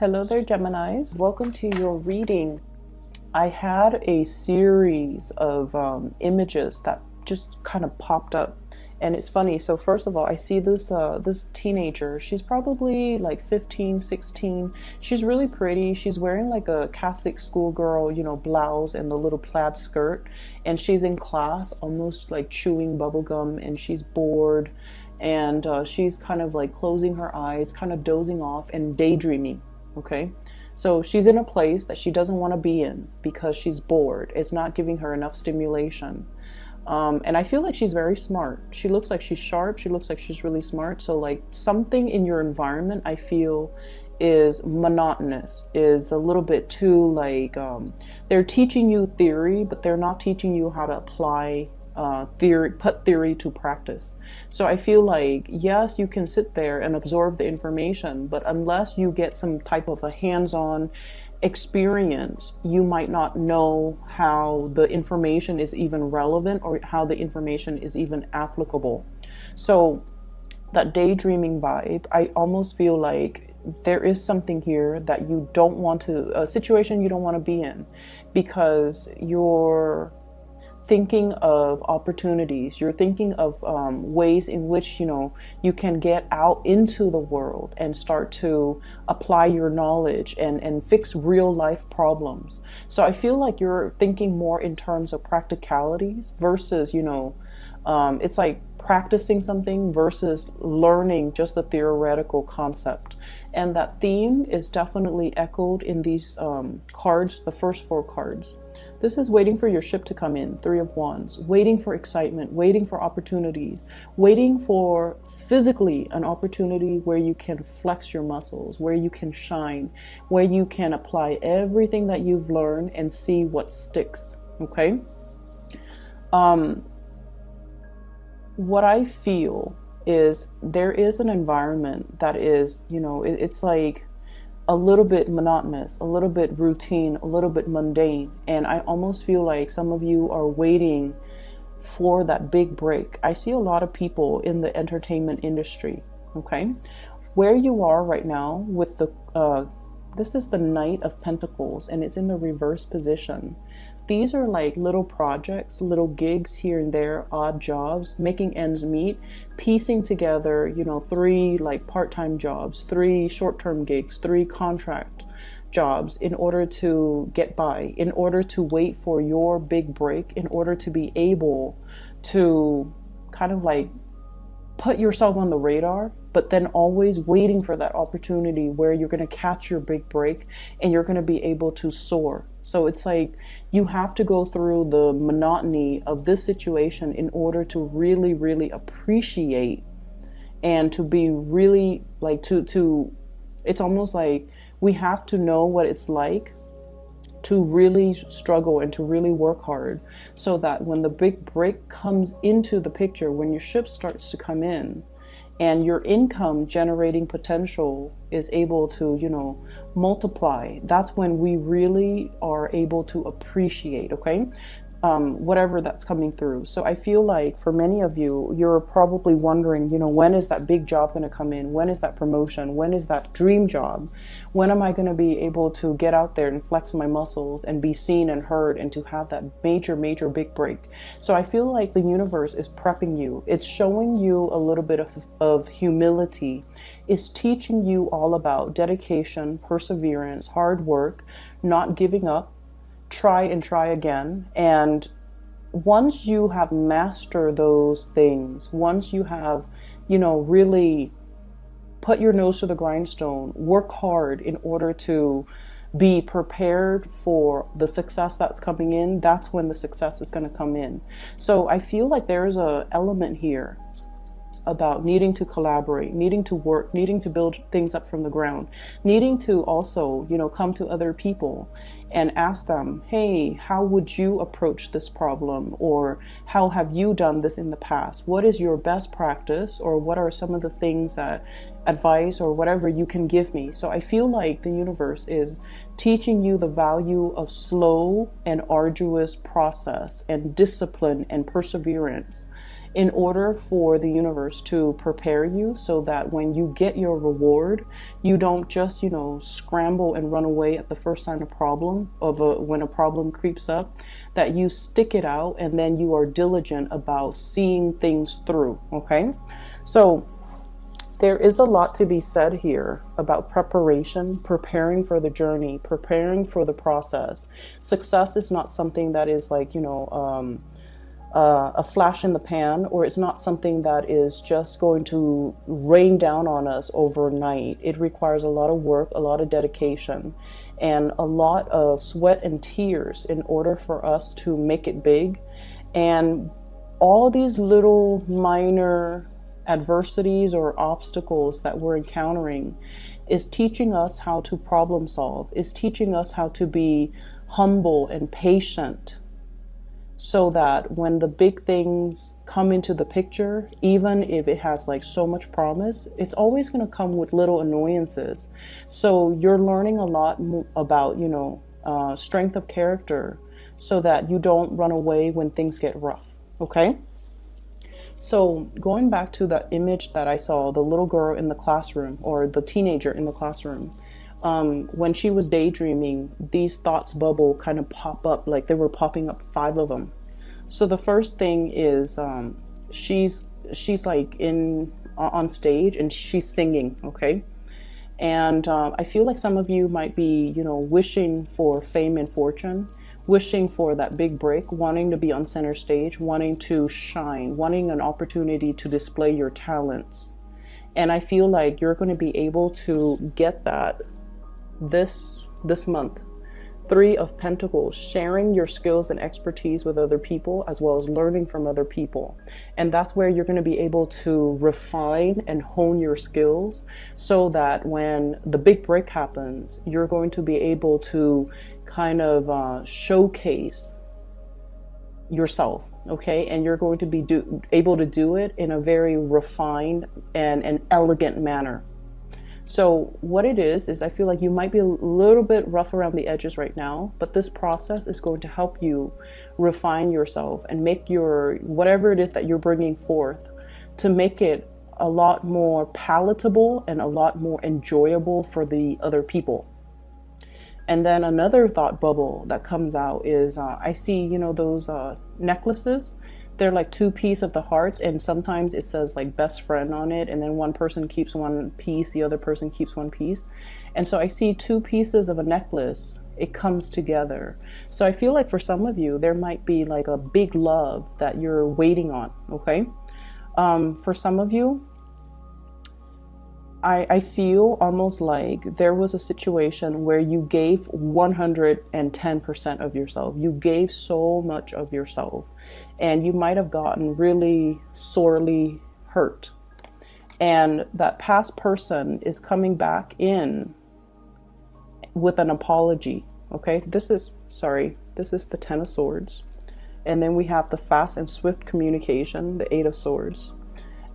Hello there, Geminis. Welcome to your reading. I had a series of um, images that just kind of popped up, and it's funny. So first of all, I see this uh, this teenager. She's probably like 15, 16. She's really pretty. She's wearing like a Catholic schoolgirl, you know, blouse and the little plaid skirt, and she's in class, almost like chewing bubblegum, and she's bored, and uh, she's kind of like closing her eyes, kind of dozing off and daydreaming Okay. So she's in a place that she doesn't want to be in because she's bored. It's not giving her enough stimulation. Um, and I feel like she's very smart. She looks like she's sharp. She looks like she's really smart. So, like, something in your environment, I feel, is monotonous, is a little bit too, like, um, they're teaching you theory, but they're not teaching you how to apply uh, theory, put theory to practice. So I feel like, yes, you can sit there and absorb the information, but unless you get some type of a hands on experience, you might not know how the information is even relevant or how the information is even applicable. So that daydreaming vibe, I almost feel like there is something here that you don't want to, a situation you don't want to be in because you're thinking of opportunities you're thinking of um, ways in which you know you can get out into the world and start to apply your knowledge and and fix real life problems so i feel like you're thinking more in terms of practicalities versus you know um, it's like practicing something versus learning just a theoretical concept. And that theme is definitely echoed in these um, cards, the first four cards. This is waiting for your ship to come in, Three of Wands, waiting for excitement, waiting for opportunities, waiting for physically an opportunity where you can flex your muscles, where you can shine, where you can apply everything that you've learned and see what sticks. Okay? Um, what I feel is there is an environment that is, you know, it, it's like a little bit monotonous, a little bit routine, a little bit mundane. And I almost feel like some of you are waiting for that big break. I see a lot of people in the entertainment industry, okay? Where you are right now with the, uh, this is the Knight of Pentacles and it's in the reverse position. These are like little projects, little gigs here and there, odd jobs, making ends meet, piecing together, you know, three like part time jobs, three short term gigs, three contract jobs in order to get by, in order to wait for your big break, in order to be able to kind of like put yourself on the radar, but then always waiting for that opportunity where you're going to catch your big break and you're going to be able to soar. So it's like you have to go through the monotony of this situation in order to really, really appreciate and to be really like to to it's almost like we have to know what it's like to really struggle and to really work hard so that when the big break comes into the picture when your ship starts to come in and your income generating potential is able to, you know, multiply, that's when we really are able to appreciate, okay? Um, whatever that's coming through. So I feel like for many of you, you're probably wondering, you know, when is that big job going to come in? When is that promotion? When is that dream job? When am I going to be able to get out there and flex my muscles and be seen and heard and to have that major, major big break? So I feel like the universe is prepping you. It's showing you a little bit of, of humility. It's teaching you all about dedication, perseverance, hard work, not giving up try and try again. And once you have mastered those things, once you have, you know, really put your nose to the grindstone, work hard in order to be prepared for the success that's coming in, that's when the success is going to come in. So I feel like there's a element here about needing to collaborate, needing to work, needing to build things up from the ground, needing to also, you know, come to other people and ask them, hey, how would you approach this problem? Or how have you done this in the past? What is your best practice? Or what are some of the things that advice or whatever you can give me? So I feel like the universe is teaching you the value of slow and arduous process and discipline and perseverance in order for the universe to prepare you so that when you get your reward, you don't just, you know, scramble and run away at the first sign of problem of a, when a problem creeps up, that you stick it out and then you are diligent about seeing things through, okay? So, there is a lot to be said here about preparation, preparing for the journey, preparing for the process. Success is not something that is like, you know, um, uh, a flash in the pan, or it's not something that is just going to rain down on us overnight. It requires a lot of work, a lot of dedication, and a lot of sweat and tears in order for us to make it big. And all these little minor adversities or obstacles that we're encountering is teaching us how to problem solve, is teaching us how to be humble and patient so that when the big things come into the picture, even if it has like so much promise, it's always going to come with little annoyances. So you're learning a lot about, you know, uh, strength of character so that you don't run away when things get rough. Okay? So, going back to the image that I saw, the little girl in the classroom or the teenager in the classroom, um, when she was daydreaming, these thoughts bubble kind of pop up, like they were popping up five of them. So the first thing is um, she's she's like in on stage and she's singing, okay. And uh, I feel like some of you might be, you know, wishing for fame and fortune, wishing for that big break, wanting to be on center stage, wanting to shine, wanting an opportunity to display your talents. And I feel like you're going to be able to get that this this month. Three of Pentacles, sharing your skills and expertise with other people as well as learning from other people. And that's where you're going to be able to refine and hone your skills so that when the big break happens, you're going to be able to kind of uh, showcase yourself okay and you're going to be do, able to do it in a very refined and an elegant manner so what it is is i feel like you might be a little bit rough around the edges right now but this process is going to help you refine yourself and make your whatever it is that you're bringing forth to make it a lot more palatable and a lot more enjoyable for the other people and then another thought bubble that comes out is uh, I see, you know, those uh, necklaces. They're like two piece of the hearts, and sometimes it says like best friend on it, and then one person keeps one piece, the other person keeps one piece. And so I see two pieces of a necklace. It comes together. So I feel like for some of you, there might be like a big love that you're waiting on, okay? Um, for some of you, I, I feel almost like there was a situation where you gave 110% of yourself. You gave so much of yourself, and you might have gotten really sorely hurt. And that past person is coming back in with an apology. Okay, this is, sorry, this is the Ten of Swords. And then we have the fast and swift communication, the Eight of Swords.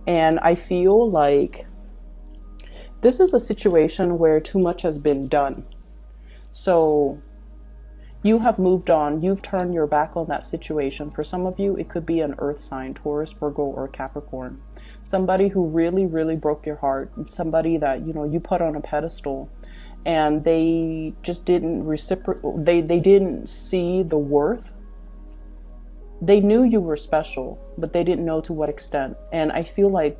And I feel like this is a situation where too much has been done. So you have moved on, you've turned your back on that situation. For some of you, it could be an earth sign, Taurus, Virgo, or Capricorn. Somebody who really, really broke your heart, somebody that, you know, you put on a pedestal and they just didn't reciprocate, they, they didn't see the worth. They knew you were special, but they didn't know to what extent. And I feel like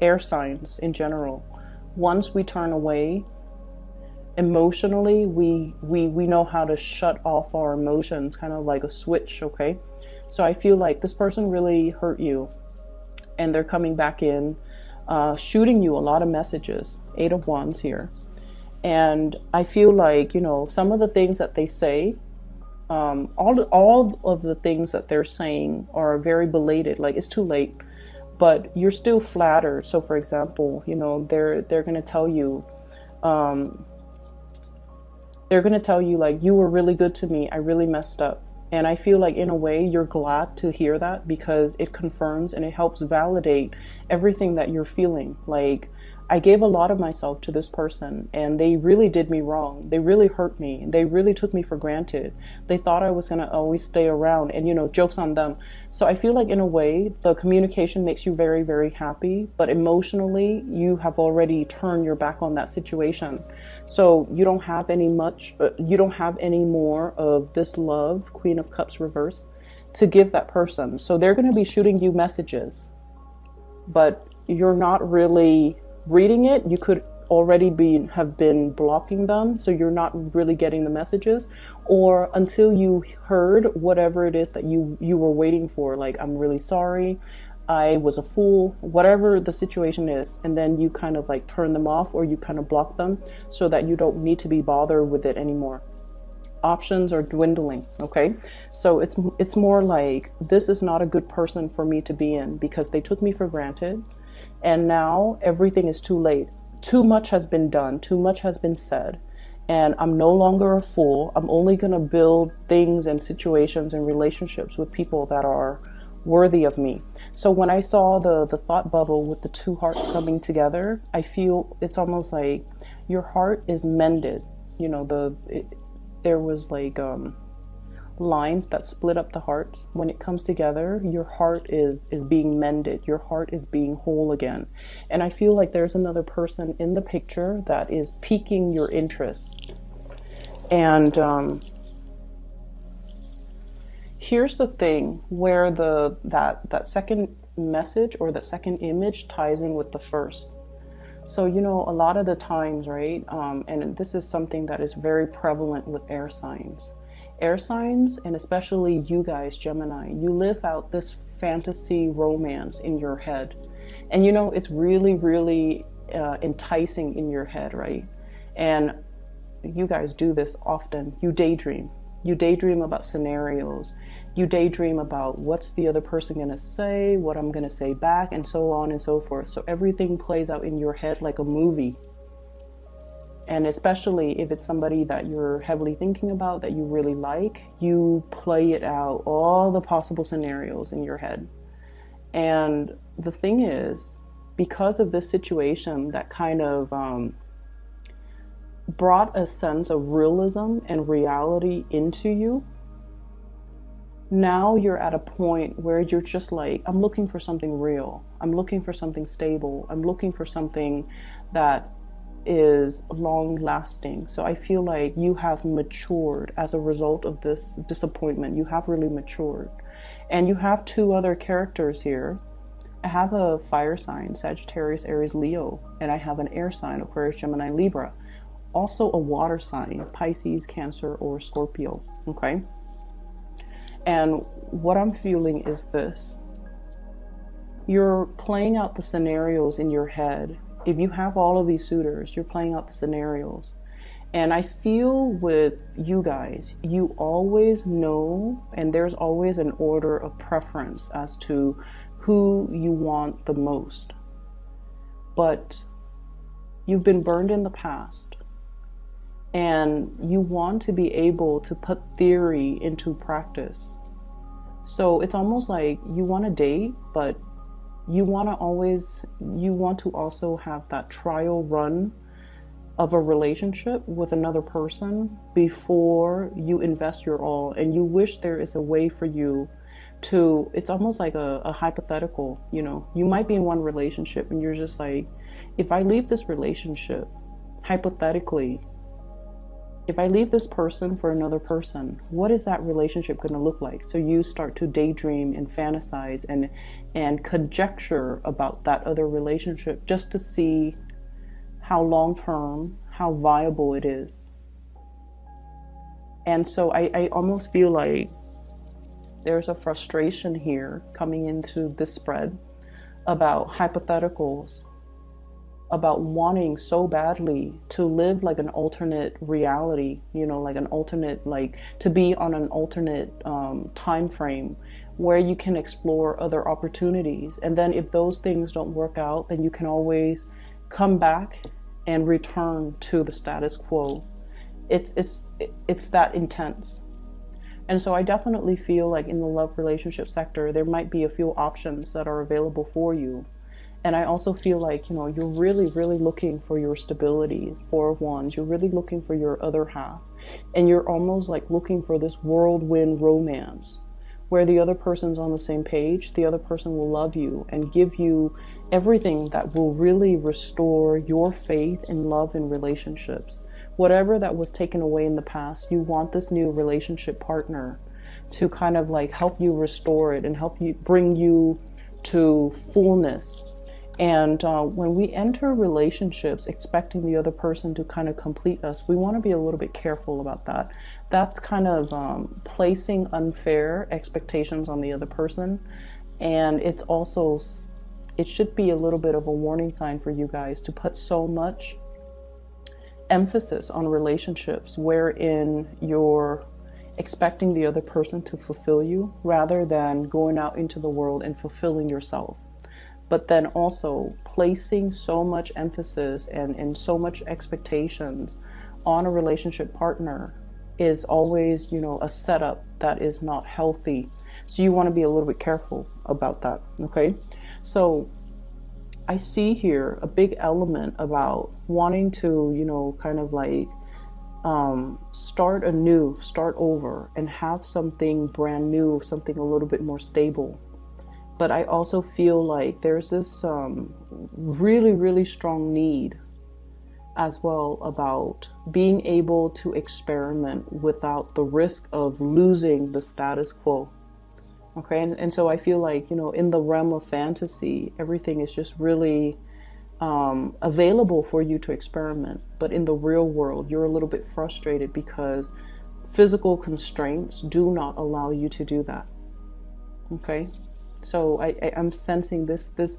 air signs in general once we turn away emotionally we we we know how to shut off our emotions kind of like a switch okay? So i feel like this person really hurt you and they're coming back in uh, shooting you a lot of messages eight of wands here. And i feel like you know some of the things that they say um, all all of the things that they're saying are very belated like it's too late. But you're still flattered. So, for example, you know they're they're gonna tell you, um, they're gonna tell you like you were really good to me. I really messed up, and I feel like in a way you're glad to hear that because it confirms and it helps validate everything that you're feeling. Like I gave a lot of myself to this person and they really did me wrong. They really hurt me. They really took me for granted. They thought I was going to always stay around and, you know, jokes on them. So I feel like, in a way, the communication makes you very, very happy, but emotionally, you have already turned your back on that situation. So you don't have any much, uh, you don't have any more of this love, Queen of Cups reverse, to give that person. So they're going to be shooting you messages, but you're not really reading it, you could already be have been blocking them so you're not really getting the messages or until you heard whatever it is that you you were waiting for like I'm really sorry I was a fool whatever the situation is and then you kind of like turn them off or you kind of block them so that you don't need to be bothered with it anymore. Options are dwindling okay? So it's it's more like this is not a good person for me to be in because they took me for granted and now everything is too late. Too much has been done, too much has been said. And I'm no longer a fool. I'm only going to build things and situations and relationships with people that are worthy of me. So when I saw the the thought bubble with the two hearts coming together, I feel it's almost like your heart is mended. You know, the it, there was like um lines that split up the hearts when it comes together your heart is is being mended. Your heart is being whole again. And i feel like there's another person in the picture that is piquing your interest. And um, here's the thing where the that that second message or the second image ties in with the first. So you know a lot of the times right um, and this is something that is very prevalent with air signs air signs, and especially you guys, Gemini, you live out this fantasy romance in your head. And you know, it's really, really uh, enticing in your head, right? And you guys do this often. You daydream. You daydream about scenarios. You daydream about what's the other person going to say, what I'm going to say back, and so on and so forth. So everything plays out in your head like a movie and especially if it's somebody that you're heavily thinking about that you really like, you play it out, all the possible scenarios in your head. And the thing is, because of this situation that kind of um, brought a sense of realism and reality into you, now you're at a point where you're just like, I'm looking for something real. I'm looking for something stable. I'm looking for something that is long lasting. So I feel like you have matured as a result of this disappointment. You have really matured. And you have two other characters here. I have a fire sign, Sagittarius, Aries, Leo, and I have an air sign, Aquarius, Gemini, Libra. Also a water sign, Pisces, Cancer, or Scorpio. Okay? And what I'm feeling is this you're playing out the scenarios in your head if you have all of these suitors, you're playing out the scenarios. And I feel with you guys, you always know, and there's always an order of preference as to who you want the most. But you've been burned in the past, and you want to be able to put theory into practice. So it's almost like you want to date, but you want to always you want to also have that trial run of a relationship with another person before you invest your all and you wish there is a way for you to it's almost like a, a hypothetical you know? You might be in one relationship and you're just like if i leave this relationship hypothetically if I leave this person for another person, what is that relationship going to look like? So you start to daydream and fantasize and and conjecture about that other relationship just to see how long term, how viable it is. And so I, I almost feel like there's a frustration here coming into this spread about hypotheticals about wanting so badly to live like an alternate reality you know like an alternate like to be on an alternate um, time frame where you can explore other opportunities. And then if those things don't work out then you can always come back and return to the status quo. It's it's it's that intense. And so I definitely feel like in the love relationship sector there might be a few options that are available for you And I also feel like, you know, you're really, really looking for your stability, Four of Wands. You're really looking for your other half. And you're almost like looking for this whirlwind romance where the other person's on the same page, the other person will love you and give you everything that will really restore your faith and love in relationships. Whatever that was taken away in the past, you want this new relationship partner to kind of like help you restore it and help you bring you to fullness and uh, when we enter relationships expecting the other person to kind of complete us, we want to be a little bit careful about that. That's kind of um, placing unfair expectations on the other person. And it's also, it should be a little bit of a warning sign for you guys to put so much emphasis on relationships wherein you're expecting the other person to fulfill you rather than going out into the world and fulfilling yourself but then also placing so much emphasis and, and so much expectations on a relationship partner is always, you know, a setup that is not healthy. So you want to be a little bit careful about that, okay? So I see here a big element about wanting to, you know, kind of like um, start anew, start over, and have something brand new, something a little bit more stable but I also feel like there's this um, really, really strong need as well about being able to experiment without the risk of losing the status quo. Okay, and, and so I feel like, you know, in the realm of fantasy, everything is just really um, available for you to experiment. But in the real world, you're a little bit frustrated because physical constraints do not allow you to do that. Okay, so I, I, am sensing this this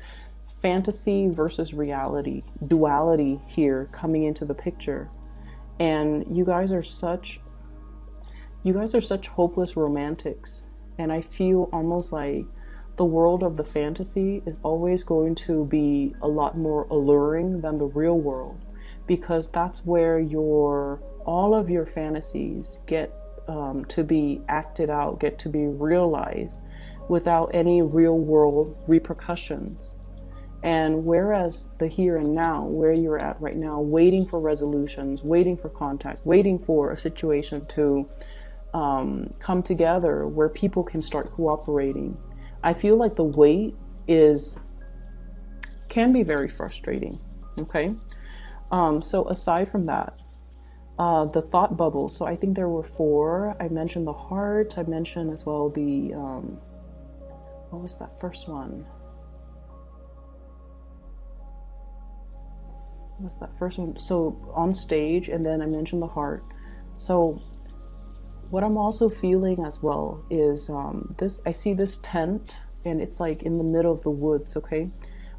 fantasy versus reality duality here coming into the picture. And you guys are such you guys are such hopeless romantics. And I feel almost like the world of the fantasy is always going to be a lot more alluring than the real world because that's where your all of your fantasies get um, to be acted out, get to be realized without any real world repercussions. And whereas the here and now, where you're at right now, waiting for resolutions, waiting for contact, waiting for a situation to um, come together where people can start cooperating, I feel like the wait is can be very frustrating. Okay, um, so aside from that, uh, the thought bubble. So I think there were four. I mentioned the heart. I mentioned as well the um, what was that first one? What was that first one? So on stage, and then I mentioned the heart. So what I'm also feeling as well is um, this. I see this tent, and it's like in the middle of the woods. Okay,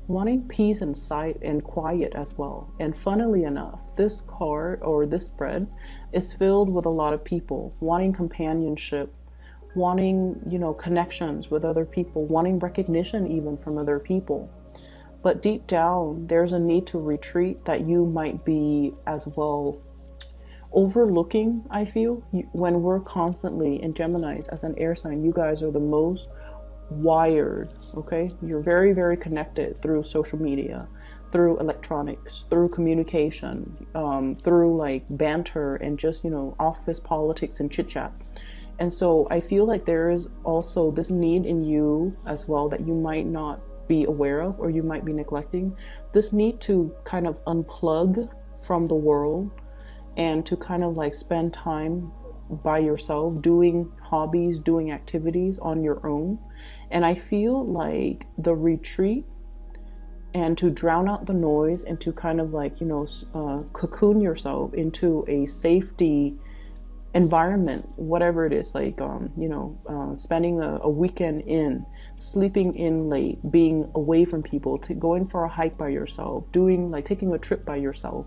wanting peace and sight and quiet as well. And funnily enough, this card or this spread is filled with a lot of people wanting companionship, wanting, you know, connections with other people, wanting recognition even from other people. But deep down, there's a need to retreat that you might be as well overlooking, I feel. When we're constantly in Gemini's as an air sign, you guys are the most wired, okay? You're very, very connected through social media, through electronics, through communication, um, through like banter and just, you know, office politics and chit chat. And so I feel like there is also this need in you as well that you might not be aware of or you might be neglecting. This need to kind of unplug from the world and to kind of like spend time by yourself doing hobbies, doing activities on your own. And I feel like the retreat and to drown out the noise and to kind of like, you know, uh, cocoon yourself into a safety environment, whatever it is, like, um, you know, uh, spending a, a, weekend in, sleeping in late, being away from people, going for a hike by yourself, doing like taking a trip by yourself.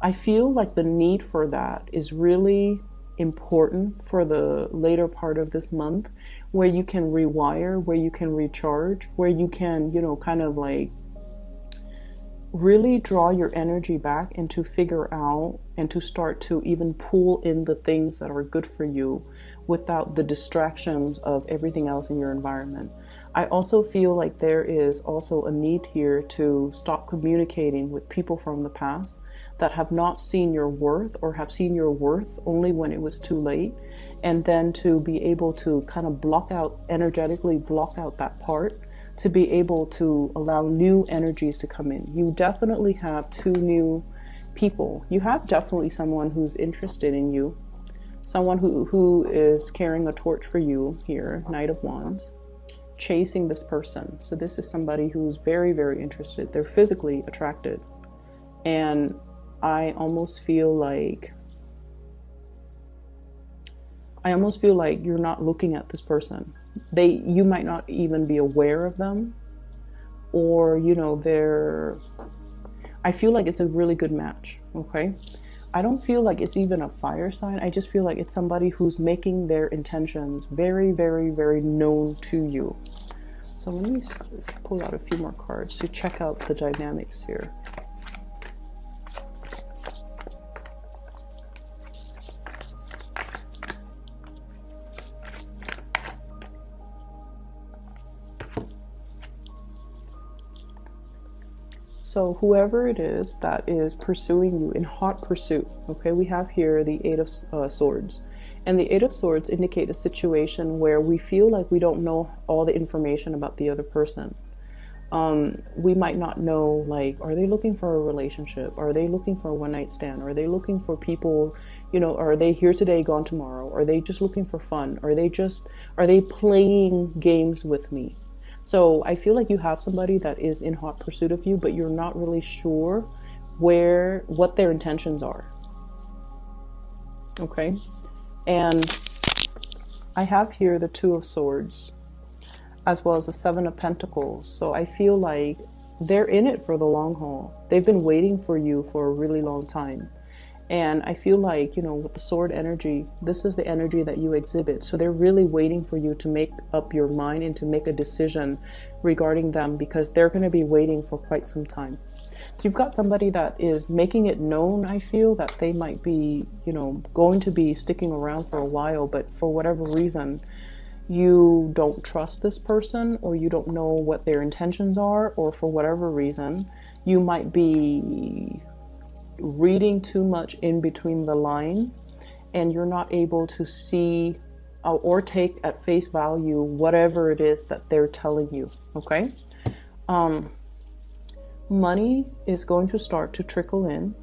I feel like the need for that is really important for the later part of this month where you can rewire, where you can recharge, where you can, you know, kind of like really draw your energy back and to figure out and to start to even pull in the things that are good for you without the distractions of everything else in your environment. I also feel like there is also a need here to stop communicating with people from the past that have not seen your worth or have seen your worth only when it was too late. And then to be able to kind of block out, energetically block out that part to be able to allow new energies to come in. You definitely have two new people. You have definitely someone who's interested in you, someone who, who is carrying a torch for you here, Knight of Wands, chasing this person. So, this is somebody who's very, very interested. They're physically attracted. And I almost feel like I almost feel like you're not looking at this person. They you might not even be aware of them or you know they're I feel like it's a really good match, okay? I don't feel like it's even a fire sign. I just feel like it's somebody who's making their intentions very very very known to you. So let me pull out a few more cards to check out the dynamics here. So, whoever it is that is pursuing you in hot pursuit, okay, we have here the Eight of uh, Swords. And the Eight of Swords indicate a situation where we feel like we don't know all the information about the other person. Um, we might not know, like, are they looking for a relationship? Are they looking for a one night stand? Are they looking for people, you know, are they here today, gone tomorrow? Are they just looking for fun? Are they just, are they playing games with me? So I feel like you have somebody that is in hot pursuit of you, but you're not really sure where what their intentions are. Okay? And I have here the 2 of swords as well as the 7 of pentacles. So I feel like they're in it for the long haul. They've been waiting for you for a really long time. And I feel like, you know, with the sword energy, this is the energy that you exhibit. So they're really waiting for you to make up your mind and to make a decision regarding them because they're going to be waiting for quite some time. You've got somebody that is making it known, I feel, that they might be, you know, going to be sticking around for a while, but for whatever reason, you don't trust this person or you don't know what their intentions are, or for whatever reason, you might be reading too much in between the lines and you're not able to see uh, or take at face value whatever it is that they're telling you okay? Um, money is going to start to trickle in.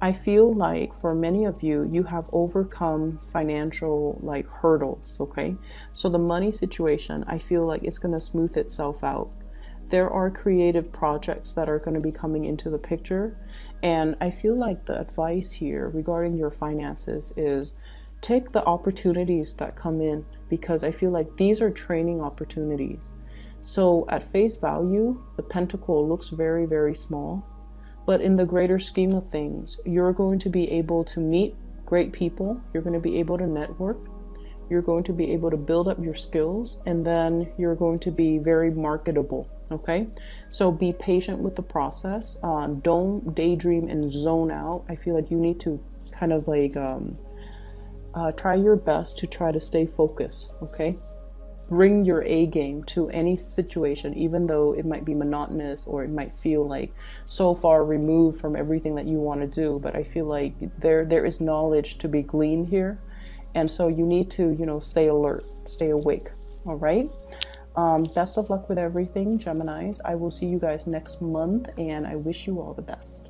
I feel like for many of you you have overcome financial like hurdles okay? So the money situation i feel like it's going to smooth itself out there are creative projects that are going to be coming into the picture. And I feel like the advice here regarding your finances is take the opportunities that come in because I feel like these are training opportunities. So, at face value, the pentacle looks very, very small. But in the greater scheme of things, you're going to be able to meet great people, you're going to be able to network, you're going to be able to build up your skills, and then you're going to be very marketable. Okay, so be patient with the process. Uh, don't daydream and zone out. I feel like you need to kind of like um, uh, try your best to try to stay focused. Okay, bring your A game to any situation, even though it might be monotonous or it might feel like so far removed from everything that you want to do. But I feel like there there is knowledge to be gleaned here, and so you need to you know stay alert, stay awake. All right. Um, best of luck with everything, Geminis. I will see you guys next month, and I wish you all the best.